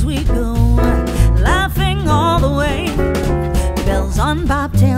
we go, laughing all the way. Bells on bobtail.